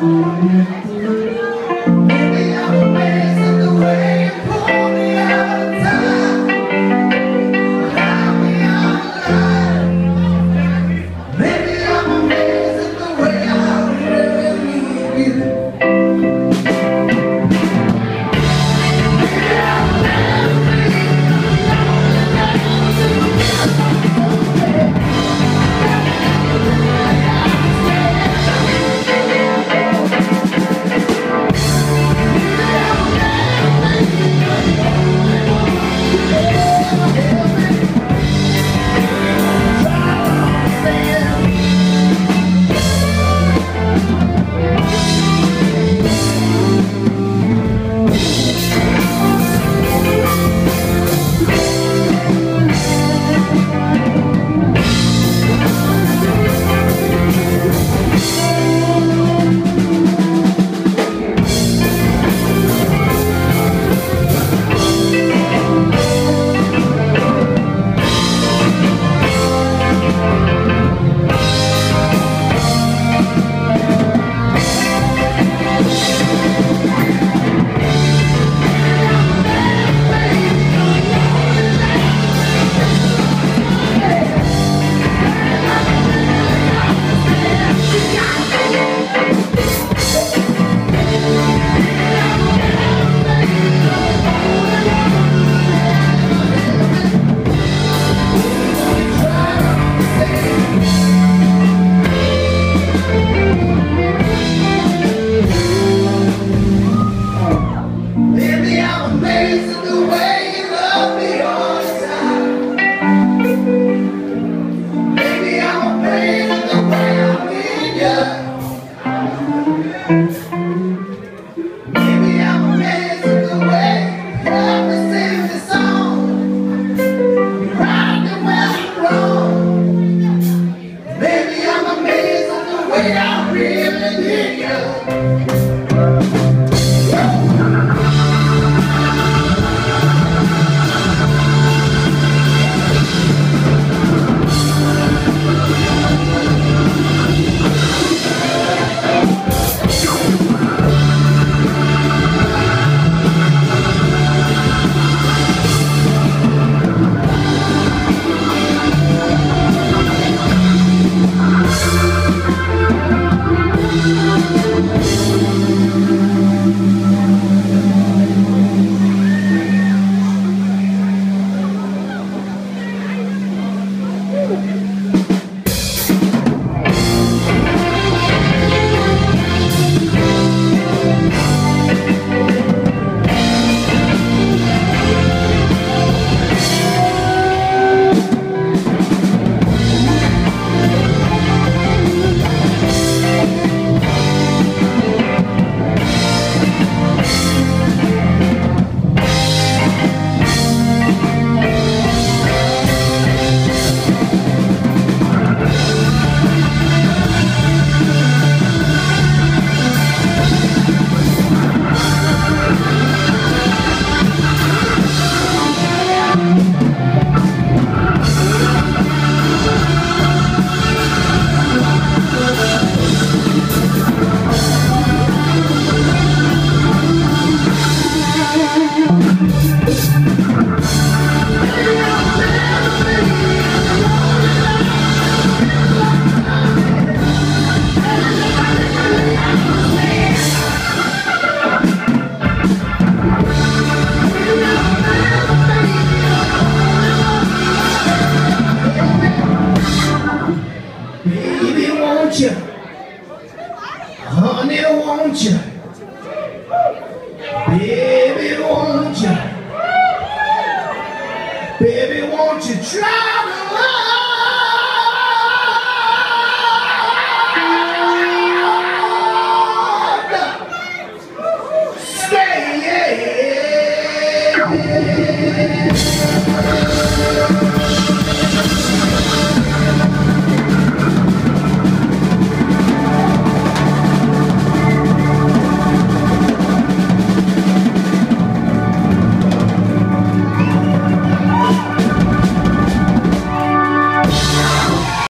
Amin. amazing. try.